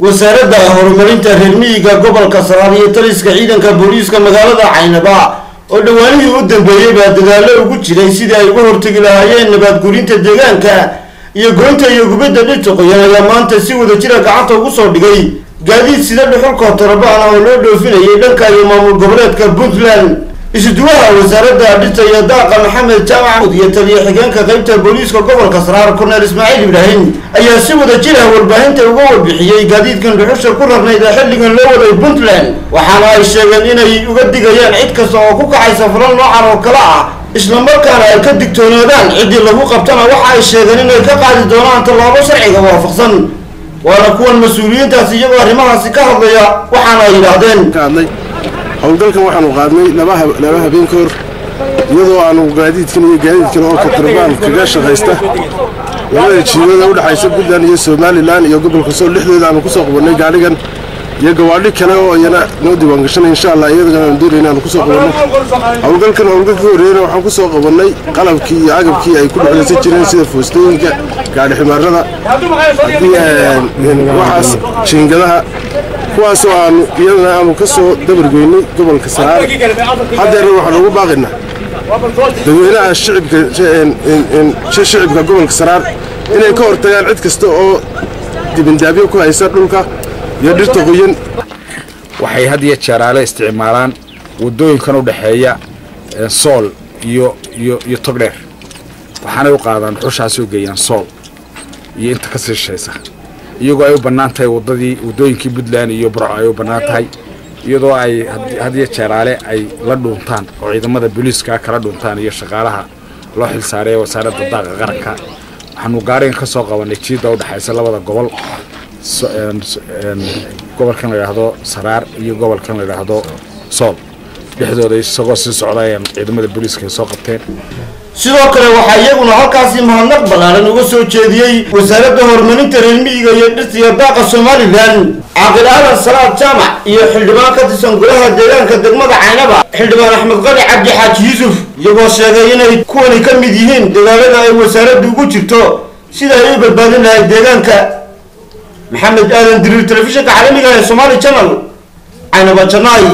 wasaaradda horumarinta reer miyiga gobolka saraar iyo taliska ciidanka booliiska magaalada caynaba oo dhowaanihii u dambeeyey baa dadaallo ugu jiray sidii ay uga hortegi lahaayeen nabaadgurinta deegaanka iyo goynta iyo gubidda dhirta qoyan ayaa maanta si wada jira gacanta ugu soo dhigay gaadiid sida dhuxulka torobaan oo loo dhoofinayay dhanka iyo maamul goboleedka puntland isuduwaha wasaaradda dhirta iyo daaqa maxamed jaamac iyo taliya xigeenka qaybta booliiska gobolka saraar korneel ismaaciil ibraahim ayaa si wada jira warbaahinta uga warbixiyey gaadiidkan dhuxusha ku rarnayd ee xilligan loo waday puntland. Waxaana ay sheegeen inay uga digayaan cid kasta oo ku kacaysa falan noocan oo kale ah islamarkaana ay ka digtoonaadaan ciddii lagu qabtana. Waxa ay sheegeen inay ka qaadi doonaan tallaabo sharciga waafaqsan. Waana kuwan mas'uuliyiintaasi iyagoo arrimahaasi ka hadlaya waxaana ay yidhaahdeen howlgalkan waxaanu qaadnay laba habeen hor iyadoo aanu gaadiidkan iyo gaadiid kale oo katrabaan kaga shaqaysta. Labada jiibada u dhexaysa puntland iyo somalilan iyo gobolka sool dhexdooda aanu ku soo qabannay gaadhigan. Iyo gawaadhi kale oo iyana noo diiwaangashanay insha allah iyadana aanu doonay inaanu ku soo qabanno howlgalkan howlgal ka horreeyana waxaan ku soo qabannay qalabkii iyo agabkii ay ku dhexlaysan jireen sida foostooyinka gaadhi ximaarada waxaas jiingadaha kuwaasoo aanu iyadana aanu ka soo dabargoynay gobolka saraar haddeerna waxaan ugu baaqinaa dadweynaha shicibka gobolka saraar inay ka hortagaan cid kasta oo dibindaabyo ku haysa dhulka iyo dhirta qoyan. Waxay had iyo jeeraale isticmaalaan waddooyinkan u dhexeeya sool iyo iyo togdheer. Waxaanay u qaadaan dhuxushaasoo geeyaan sool iyo inta ka sii shaysa iyagoo ay u bannaan tahay waddadii waddooyinkii puntland iyo burco ay u bannaan tahay iyadoo ay had iyo jeeraale ay la dhuuntaan oo ciidamada booliiska kala dhuuntaan iyo shaqaalaha loo xil saaray wasaaradda daaqa qaranka. Waxaanu gaarigan ka soo qabannay jiidda u dhexaysa labada gobol gobolkan la yidhaahdo saraar iyo gobolkan la yidhaahdo sool. Dhexdooda isagoo sii socda ayaan ciidamada booliiska ay soo qabteen sidoo kale waxaa iyaguna halkaasi mahadnaq ballaaran uga soo jeediyey wasaaradda horumarinta reer miyiga iyo dhirta iyo daaqa somalilan caaqil aadan salaad jaamac iyo xildhibaan ka tirsan golaha deegaanka degmada caynaba xildhibaan axmed qali cabdi xaaji yuusuf iyagoo sheegay inay kuwani ka mid yihiin dagaalada ay wasaaraddu ugu jirto sida ay u badbaadin lahayd deegaanka. Maxamed aadan diriir telefishinka caalamiga ee somaali channel caynaba janaay